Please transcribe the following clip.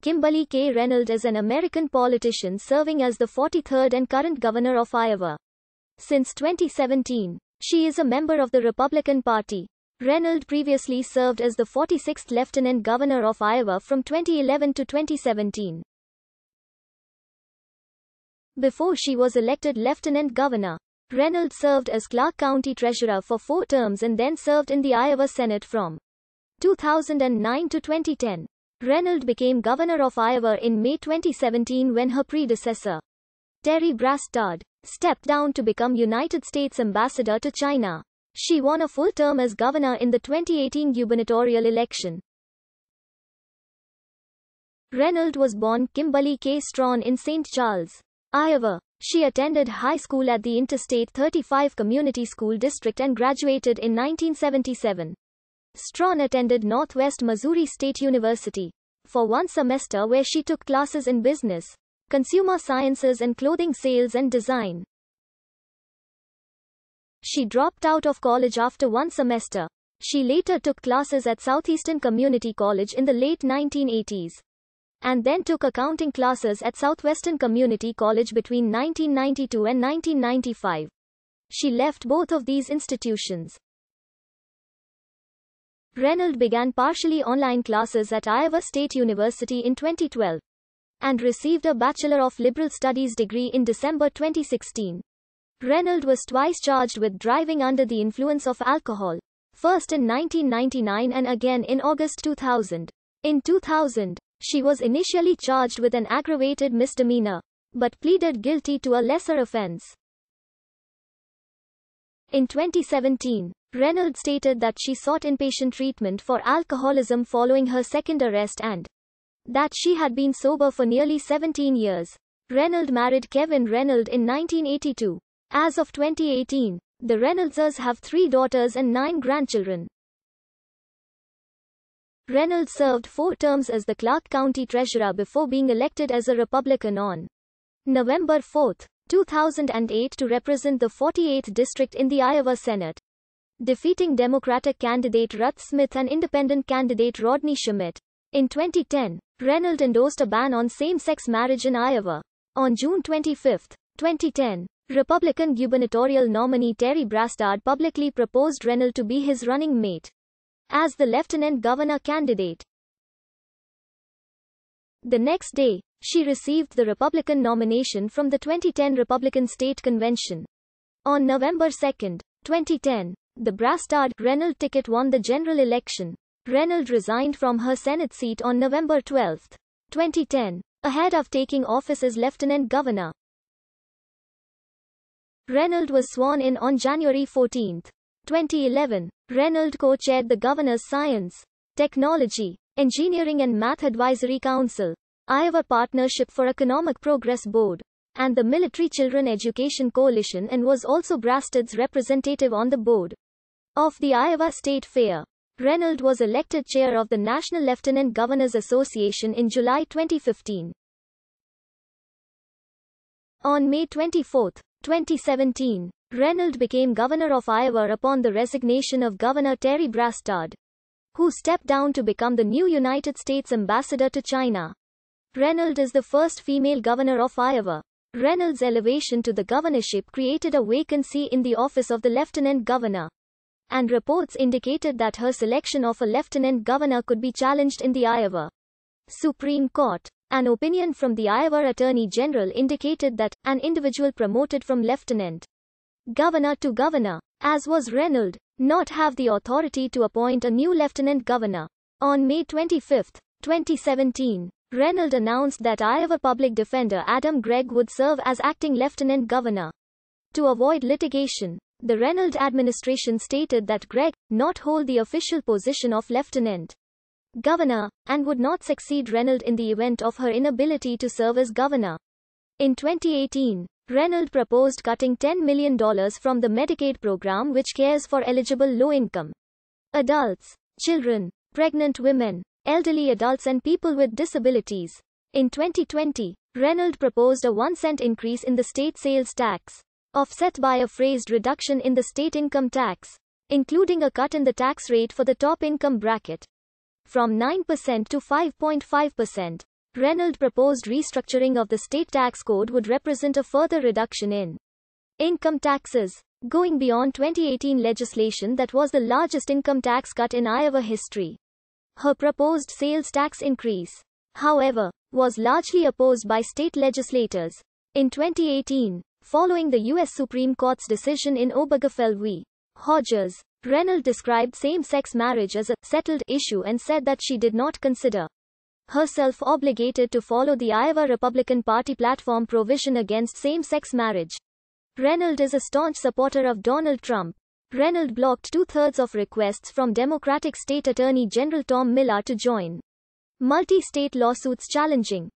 Kimberly K. Reynolds is an American politician serving as the 43rd and current governor of Iowa. Since 2017, she is a member of the Republican Party. Reynolds previously served as the 46th Lieutenant Governor of Iowa from 2011 to 2017. Before she was elected Lieutenant Governor, Reynolds served as Clark County Treasurer for four terms and then served in the Iowa Senate from 2009 to 2010. Reynolds became governor of Iowa in May 2017 when her predecessor, Terry Branstad, stepped down to become United States ambassador to China. She won a full term as governor in the 2018 gubernatorial election. Reynolds was born Kimberly K. Strawn in St. Charles, Iowa. She attended high school at the Interstate 35 Community School District and graduated in 1977. Strawn attended Northwest Missouri State University for one semester where she took classes in business, consumer sciences and clothing sales and design. She dropped out of college after one semester. She later took classes at Southeastern Community College in the late 1980s and then took accounting classes at Southwestern Community College between 1992 and 1995. She left both of these institutions Reynolds began partially online classes at Iowa State University in 2012 and received a Bachelor of Liberal Studies degree in December 2016. Reynolds was twice charged with driving under the influence of alcohol, first in 1999 and again in August 2000. In 2000, she was initially charged with an aggravated misdemeanor, but pleaded guilty to a lesser offense. In 2017, Reynolds stated that she sought inpatient treatment for alcoholism following her second arrest and that she had been sober for nearly 17 years. Reynolds married Kevin Reynolds in 1982. As of 2018, the Reynoldses have three daughters and nine grandchildren. Reynolds served four terms as the Clark County Treasurer before being elected as a Republican on November 4, 2008 to represent the 48th District in the Iowa Senate defeating Democratic candidate Ruth Smith and independent candidate Rodney Schmidt. In 2010, Reynolds endorsed a ban on same-sex marriage in Iowa. On June 25, 2010, Republican gubernatorial nominee Terry Branstad publicly proposed Reynolds to be his running mate as the lieutenant governor candidate. The next day, she received the Republican nomination from the 2010 Republican State Convention. On November 2, 2010, the Branstad Reynolds ticket won the general election. Reynolds resigned from her Senate seat on November 12, 2010, ahead of taking office as lieutenant governor. Reynolds was sworn in on January 14, 2011. Reynolds co-chaired the Governor's Science, Technology, Engineering and Math Advisory Council, Iowa Partnership for Economic Progress Board, and the Military Children Education Coalition and was also Branstad's representative on the board of the Iowa State Fair. Reynolds was elected chair of the National Lieutenant Governors Association in July 2015. On May 24, 2017, Reynolds became governor of Iowa upon the resignation of Governor Terry Branstad, who stepped down to become the new United States ambassador to China. Reynolds is the first female governor of Iowa. Reynolds' elevation to the governorship created a vacancy in the office of the lieutenant governor and reports indicated that her selection of a lieutenant governor could be challenged in the Iowa Supreme Court. An opinion from the Iowa Attorney General indicated that an individual promoted from lieutenant governor to governor, as was Reynolds, not have the authority to appoint a new lieutenant governor. On May 25, 2017, Reynolds announced that Iowa Public Defender Adam Gregg would serve as acting lieutenant governor. To avoid litigation, the Reynolds administration stated that Gregg not hold the official position of lieutenant governor and would not succeed Reynolds in the event of her inability to serve as governor. In 2018, Reynolds proposed cutting $10 million from the Medicaid program which cares for eligible low-income adults, children, pregnant women, elderly adults and people with disabilities. In 2020, Reynolds proposed a 1 cent increase in the state sales tax offset by a phased reduction in the state income tax, including a cut in the tax rate for the top income bracket from 9% to 5.5%. Reynolds proposed restructuring of the state tax code would represent a further reduction in income taxes, going beyond 2018 legislation that was the largest income tax cut in Iowa history. Her proposed sales tax increase, however, was largely opposed by state legislators. In 2018, following the U.S. Supreme Court's decision in Obergefell v. Hodges, Reynolds described same-sex marriage as a settled issue and said that she did not consider herself obligated to follow the Iowa Republican Party platform provision against same-sex marriage. Reynolds is a staunch supporter of Donald Trump. Reynolds blocked two-thirds of requests from Democratic State Attorney General Tom Miller to join multi-state lawsuits challenging